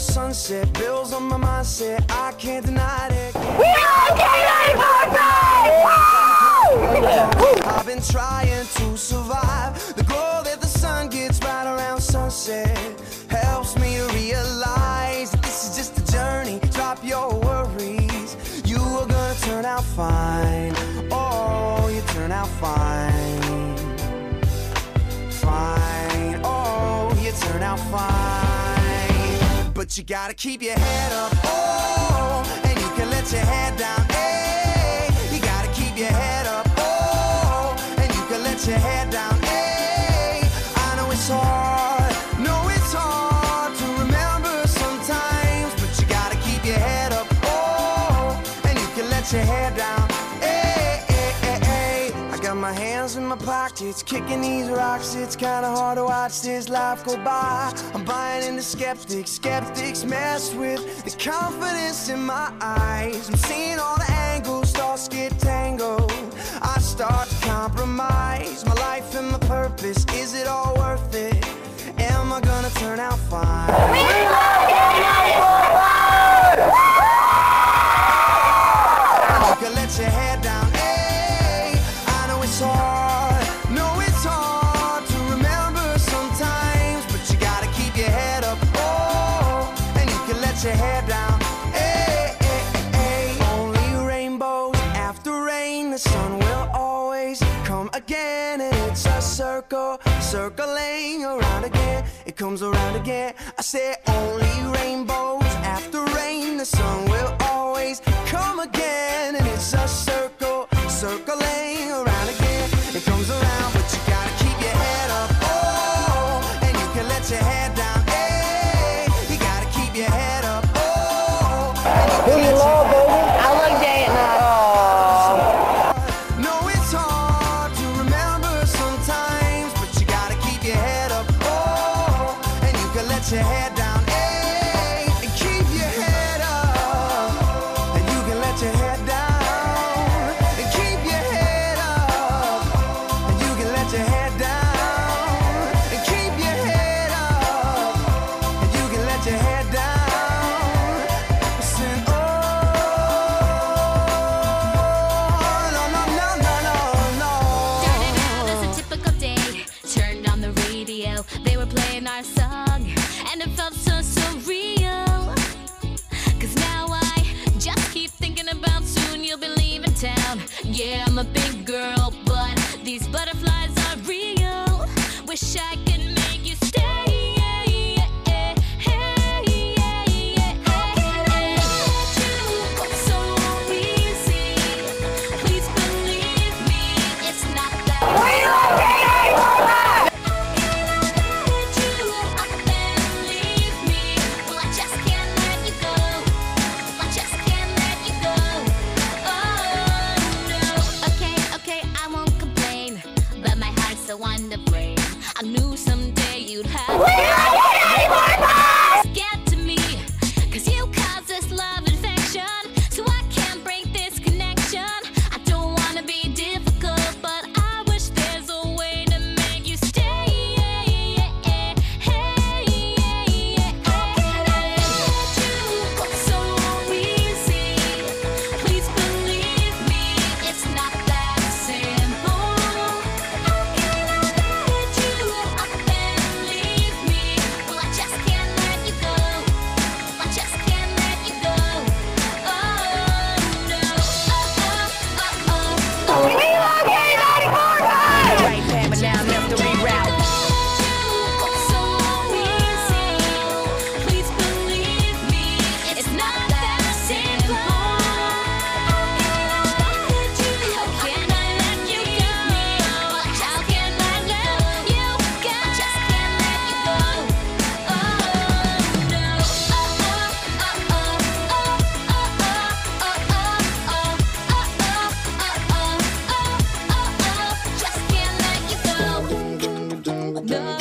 the sunset, bills on my mindset, I can't deny it. I've been trying to survive. The glow that the sun gets right around sunset helps me to realize that this is just a journey. Drop your worries, you are gonna turn out fine. Oh, you turn out fine. But you gotta keep your head up, oh, and you can let your head down, my pockets, kicking these rocks. It's kinda hard to watch this life go by. I'm buying into skeptics, skeptics mess with the confidence in my eyes. I'm seeing all the angles, thoughts get tangled. I start to compromise my life and my purpose. Is it all worth it? Am I gonna turn out fine? Again, and it's a circle, circling around again. It comes around again. I say only rainbows after rain, the sun will always come again, and it's a circle, circling around again. It comes around, your head town. Yeah, I'm a big girl, but these butterflies are real. Wish I could I knew someday you'd have. Love.